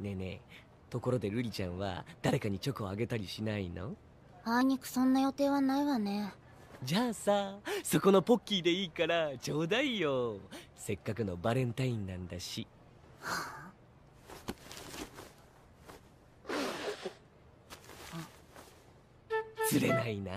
ねえねえところでルリちゃんは誰かにチョコあげたりしないの？あいにくそんな予定はないわね。じゃあさそこのポッキーでいいからちょうだいよ。せっかくのバレンタインなんだし。釣れないな。